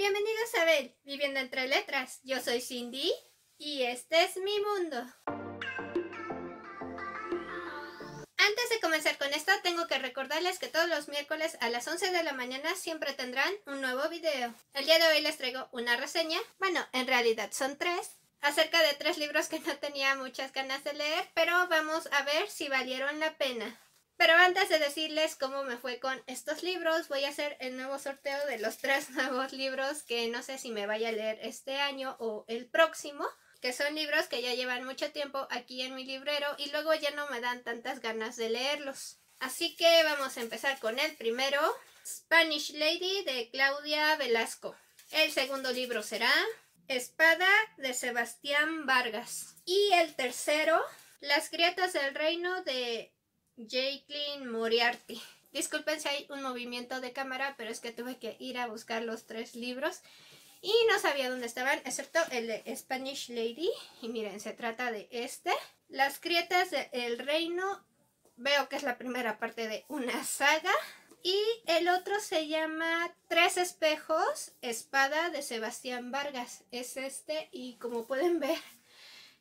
Bienvenidos a Bel, Viviendo entre Letras. Yo soy Cindy y este es mi mundo. Antes de comenzar con esto, tengo que recordarles que todos los miércoles a las 11 de la mañana siempre tendrán un nuevo video. El día de hoy les traigo una reseña, bueno, en realidad son tres, acerca de tres libros que no tenía muchas ganas de leer, pero vamos a ver si valieron la pena. Pero antes de decirles cómo me fue con estos libros, voy a hacer el nuevo sorteo de los tres nuevos libros que no sé si me vaya a leer este año o el próximo, que son libros que ya llevan mucho tiempo aquí en mi librero y luego ya no me dan tantas ganas de leerlos. Así que vamos a empezar con el primero, Spanish Lady de Claudia Velasco. El segundo libro será Espada de Sebastián Vargas. Y el tercero, Las grietas del reino de Jacqueline Moriarty. Disculpen si hay un movimiento de cámara, pero es que tuve que ir a buscar los tres libros y no sabía dónde estaban, excepto el de Spanish Lady. Y miren, se trata de este. Las grietas del reino, veo que es la primera parte de una saga. Y el otro se llama Tres espejos, espada de Sebastián Vargas. Es este y como pueden ver,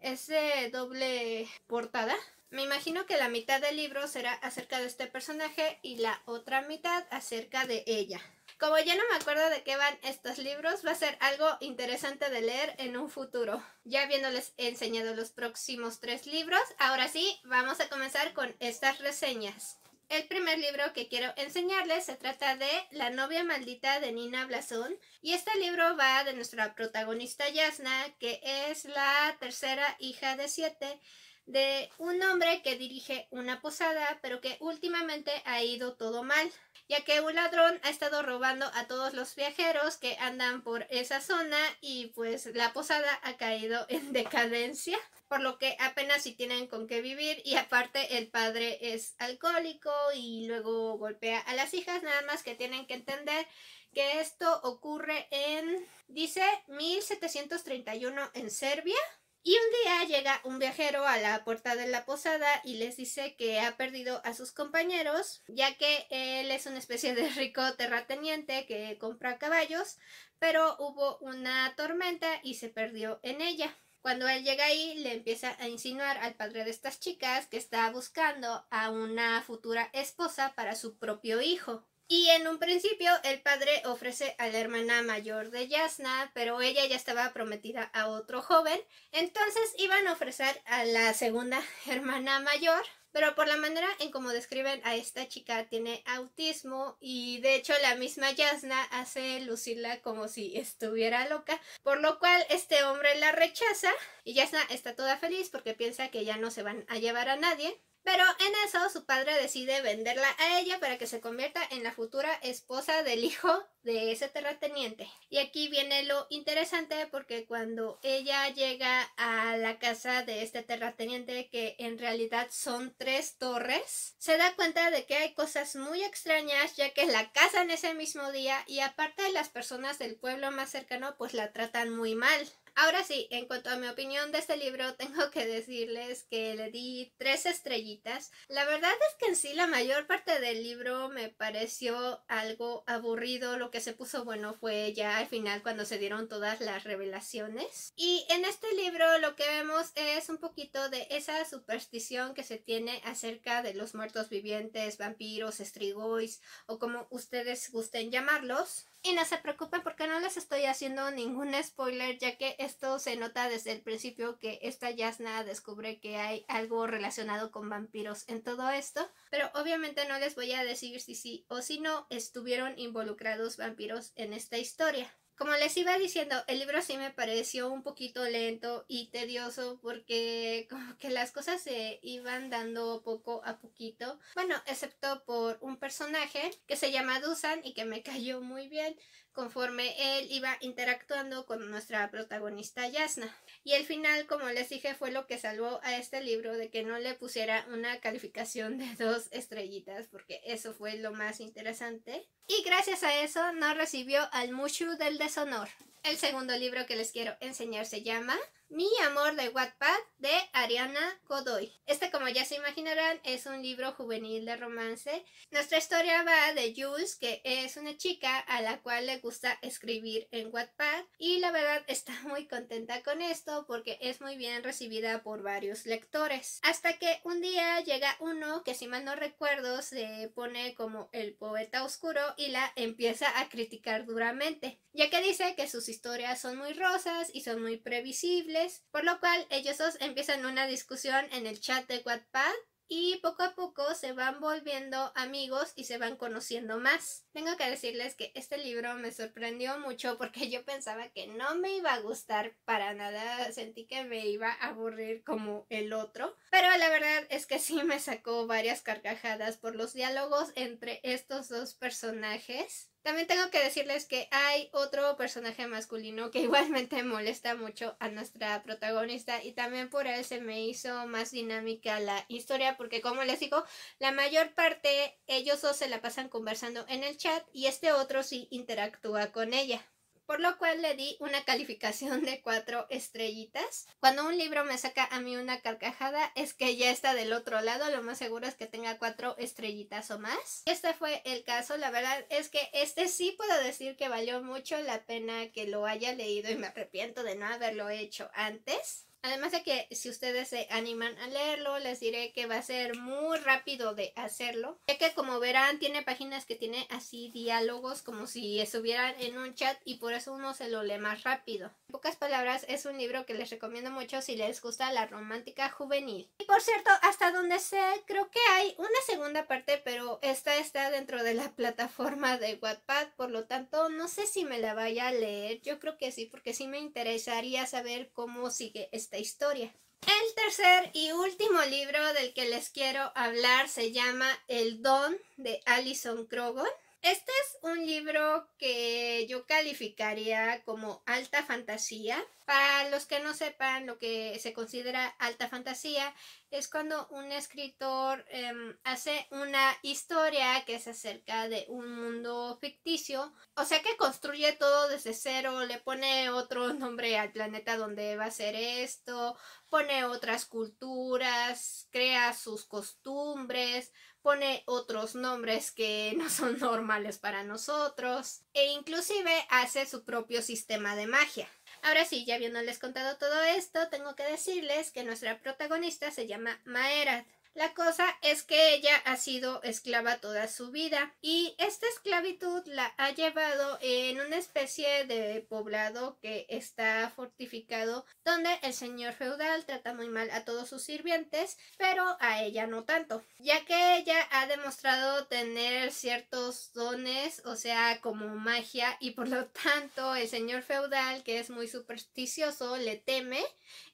es de doble portada. Me imagino que la mitad del libro será acerca de este personaje y la otra mitad acerca de ella. Como ya no me acuerdo de qué van estos libros, va a ser algo interesante de leer en un futuro. Ya habiéndoles enseñado los próximos tres libros, ahora sí, vamos a comenzar con estas reseñas. El primer libro que quiero enseñarles se trata de La novia maldita de Nina Blasón y este libro va de nuestra protagonista Yasna, que es la tercera hija de siete de un hombre que dirige una posada, pero que últimamente ha ido todo mal, ya que un ladrón ha estado robando a todos los viajeros que andan por esa zona y pues la posada ha caído en decadencia, por lo que apenas si tienen con qué vivir. Y aparte el padre es alcohólico y luego golpea a las hijas, nada más que tienen que entender que esto ocurre en, dice, 1731 en Serbia y un día llega un viajero a la puerta de la posada y les dice que ha perdido a sus compañeros, ya que él es una especie de rico terrateniente que compra caballos, pero hubo una tormenta y se perdió en ella. Cuando él llega ahí, le empieza a insinuar al padre de estas chicas que está buscando a una futura esposa para su propio hijo. Y en un principio el padre ofrece a la hermana mayor de Yasna, pero ella ya estaba prometida a otro joven, entonces iban a ofrecer a la segunda hermana mayor, pero por la manera en cómo describen a esta chica tiene autismo y de hecho la misma Yasna hace lucirla como si estuviera loca, por lo cual este hombre la rechaza y Yasna está toda feliz porque piensa que ya no se van a llevar a nadie. Pero en eso su padre decide venderla a ella para que se convierta en la futura esposa del hijo de ese terrateniente. Y aquí viene lo interesante porque cuando ella llega a la casa de este terrateniente, que en realidad son tres torres, se da cuenta de que hay cosas muy extrañas ya que la casan ese mismo día y aparte las personas del pueblo más cercano pues la tratan muy mal. Ahora sí, en cuanto a mi opinión de este libro, tengo que decirles que le di tres estrellitas. La verdad es que en sí la mayor parte del libro me pareció algo aburrido. Lo que se puso bueno fue ya al final cuando se dieron todas las revelaciones. Y en este libro lo que vemos es un poquito de esa superstición que se tiene acerca de los muertos vivientes, vampiros, estrigois o como ustedes gusten llamarlos. Y no se preocupen porque no les estoy haciendo ningún spoiler, ya que esto se nota desde el principio que esta Yasna descubre que hay algo relacionado con vampiros en todo esto. Pero obviamente no les voy a decir si sí o si no estuvieron involucrados vampiros en esta historia. Como les iba diciendo, el libro sí me pareció un poquito lento y tedioso porque como que las cosas se iban dando poco a poquito. Bueno, excepto por un personaje que se llama Dusan y que me cayó muy bien conforme él iba interactuando con nuestra protagonista Yasna. Y el final, como les dije, fue lo que salvó a este libro de que no le pusiera una calificación de dos estrellitas, porque eso fue lo más interesante. Y gracias a eso no recibió al Mushu del deshonor. El segundo libro que les quiero enseñar se llama Mi amor de Wattpad de Ariana Godoy. Este, como ya se imaginarán, es un libro juvenil de romance. Nuestra historia va de Jules, que es una chica a la cual le gusta escribir en Wattpad y la verdad está muy contenta con esto porque es muy bien recibida por varios lectores. Hasta que un día llega uno que si mal no recuerdo se pone como el poeta oscuro y la empieza a criticar duramente, ya que dice que sus historias son muy rosas y son muy previsibles por lo cual ellos dos empiezan una discusión en el chat de Wattpad y poco a poco se van volviendo amigos y se van conociendo más. Tengo que decirles que este libro me sorprendió mucho porque yo pensaba que no me iba a gustar para nada, sentí que me iba a aburrir como el otro, pero la verdad es que sí me sacó varias carcajadas por los diálogos entre estos dos personajes. También tengo que decirles que hay otro personaje masculino que igualmente molesta mucho a nuestra protagonista y también por él se me hizo más dinámica la historia porque como les digo, la mayor parte ellos dos se la pasan conversando en el chat y este otro sí interactúa con ella por lo cual le di una calificación de cuatro estrellitas. Cuando un libro me saca a mí una carcajada es que ya está del otro lado, lo más seguro es que tenga cuatro estrellitas o más. Este fue el caso, la verdad es que este sí puedo decir que valió mucho la pena que lo haya leído y me arrepiento de no haberlo hecho antes. Además de que si ustedes se animan a leerlo, les diré que va a ser muy rápido de hacerlo, ya que como verán tiene páginas que tiene así diálogos como si estuvieran en un chat y por eso uno se lo lee más rápido. En pocas palabras, es un libro que les recomiendo mucho si les gusta la romántica juvenil. Y por cierto, hasta donde sé, creo que hay una segunda parte, pero esta está dentro de la plataforma de Wattpad, por lo tanto no sé si me la vaya a leer, yo creo que sí, porque sí me interesaría saber cómo sigue esta historia. El tercer y último libro del que les quiero hablar se llama El Don de Alison Krogon. Este es un libro que yo calificaría como alta fantasía. Para los que no sepan lo que se considera alta fantasía, es cuando un escritor em, hace una historia que es acerca de un mundo ficticio, o sea que construye todo desde cero, le pone otro nombre al planeta donde va a ser esto, pone otras culturas, crea sus costumbres, pone otros nombres que no son normales para nosotros e inclusive hace su propio sistema de magia. Ahora sí, ya habiéndoles contado todo esto, tengo que decirles que nuestra protagonista se llama Maerad. La cosa es que ella ha sido esclava toda su vida y esta esclavitud la ha llevado en una especie de poblado que está fortificado donde el señor feudal trata muy mal a todos sus sirvientes, pero a ella no tanto, ya que ella ha demostrado tener ciertos dones, o sea, como magia y por lo tanto el señor feudal, que es muy supersticioso, le teme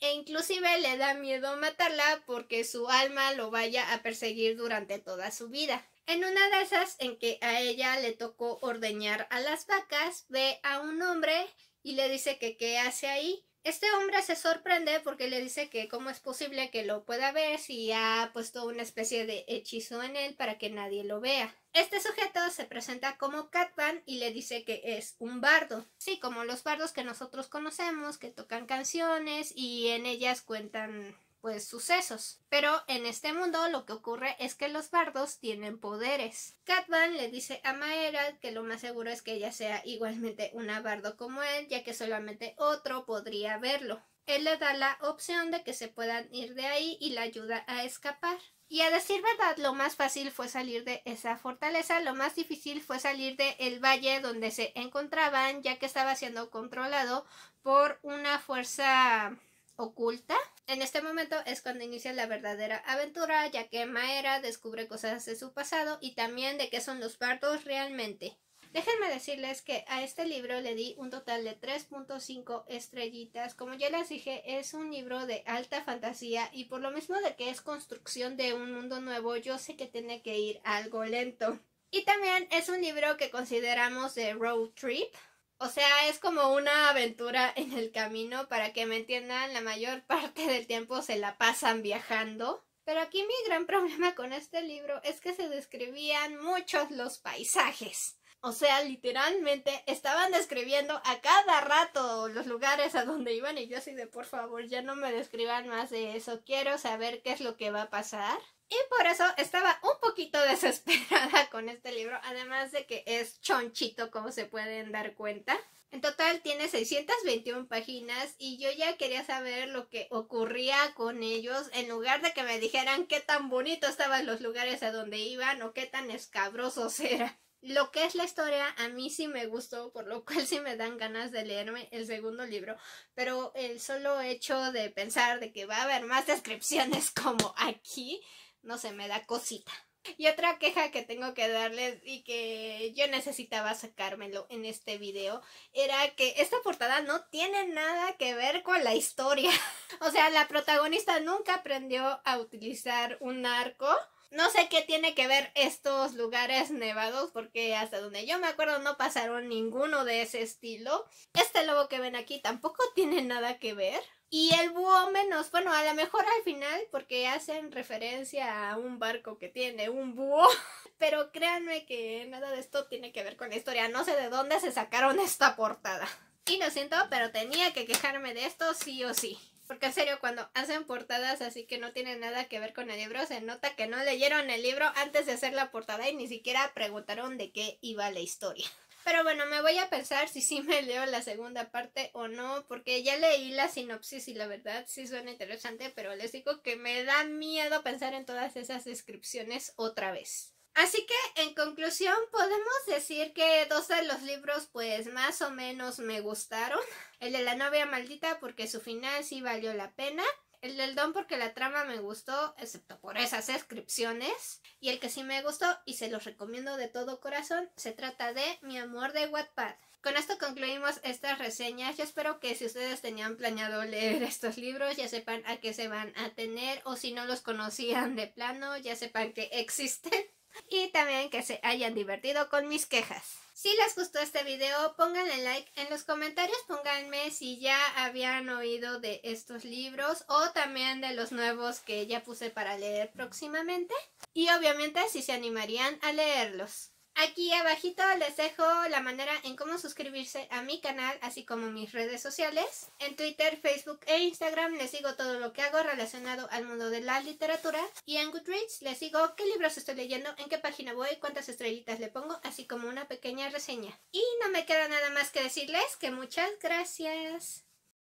e inclusive le da miedo matarla porque su alma lo vaya a perseguir durante toda su vida. En una de esas en que a ella le tocó ordeñar a las vacas, ve a un hombre y le dice que qué hace ahí este hombre se sorprende porque le dice que cómo es posible que lo pueda ver si ha puesto una especie de hechizo en él para que nadie lo vea. Este sujeto se presenta como Catman y le dice que es un bardo. Sí, como los bardos que nosotros conocemos, que tocan canciones y en ellas cuentan pues sucesos. Pero en este mundo lo que ocurre es que los bardos tienen poderes. Catman le dice a Maera que lo más seguro es que ella sea igualmente una bardo como él, ya que solamente otro podría verlo. Él le da la opción de que se puedan ir de ahí y la ayuda a escapar. Y a decir verdad, lo más fácil fue salir de esa fortaleza, lo más difícil fue salir del el valle donde se encontraban, ya que estaba siendo controlado por una fuerza oculta. En este momento es cuando inicia la verdadera aventura, ya que Maera descubre cosas de su pasado y también de qué son los bardos realmente. Déjenme decirles que a este libro le di un total de 3.5 estrellitas. Como ya les dije, es un libro de alta fantasía y por lo mismo de que es construcción de un mundo nuevo, yo sé que tiene que ir algo lento. Y también es un libro que consideramos de road trip, o sea, es como una aventura en el camino, para que me entiendan, la mayor parte del tiempo se la pasan viajando. Pero aquí mi gran problema con este libro es que se describían muchos los paisajes. O sea, literalmente estaban describiendo a cada rato los lugares a donde iban y yo así de por favor ya no me describan más de eso, quiero saber qué es lo que va a pasar. Y por eso estaba un poquito desesperada con este libro, además de que es chonchito como se pueden dar cuenta. En total tiene 621 páginas y yo ya quería saber lo que ocurría con ellos en lugar de que me dijeran qué tan bonitos estaban los lugares a donde iban o qué tan escabrosos eran. Lo que es la historia a mí sí me gustó, por lo cual sí me dan ganas de leerme el segundo libro, pero el solo hecho de pensar de que va a haber más descripciones como aquí, no se me da cosita. Y otra queja que tengo que darles y que yo necesitaba sacármelo en este video era que esta portada no tiene nada que ver con la historia. o sea, la protagonista nunca aprendió a utilizar un arco. No sé qué tiene que ver estos lugares nevados porque hasta donde yo me acuerdo no pasaron ninguno de ese estilo. Este lobo que ven aquí tampoco tiene nada que ver. Y el búho menos, bueno, a lo mejor al final porque hacen referencia a un barco que tiene un búho, pero créanme que nada de esto tiene que ver con la historia, no sé de dónde se sacaron esta portada. Y lo siento, pero tenía que quejarme de esto sí o sí. Porque en serio, cuando hacen portadas así que no tienen nada que ver con el libro, se nota que no leyeron el libro antes de hacer la portada y ni siquiera preguntaron de qué iba la historia. Pero bueno, me voy a pensar si sí me leo la segunda parte o no, porque ya leí la sinopsis y la verdad sí suena interesante, pero les digo que me da miedo pensar en todas esas descripciones otra vez. Así que, en conclusión, podemos decir que dos de los libros pues más o menos me gustaron. El de la novia maldita porque su final sí valió la pena. El del Don porque la trama me gustó, excepto por esas descripciones. Y el que sí me gustó y se los recomiendo de todo corazón, se trata de Mi amor de Wattpad. Con esto concluimos estas reseñas. Yo espero que si ustedes tenían planeado leer estos libros ya sepan a qué se van a tener o si no los conocían de plano ya sepan que existen y también que se hayan divertido con mis quejas. Si les gustó este video, pónganle like en los comentarios, pónganme si ya habían oído de estos libros o también de los nuevos que ya puse para leer próximamente. Y obviamente si se animarían a leerlos. Aquí abajito les dejo la manera en cómo suscribirse a mi canal, así como mis redes sociales. En Twitter, Facebook e Instagram les digo todo lo que hago relacionado al mundo de la literatura. Y en Goodreads les digo qué libros estoy leyendo, en qué página voy, cuántas estrellitas le pongo, así como una pequeña reseña. Y no me queda nada más que decirles que muchas gracias.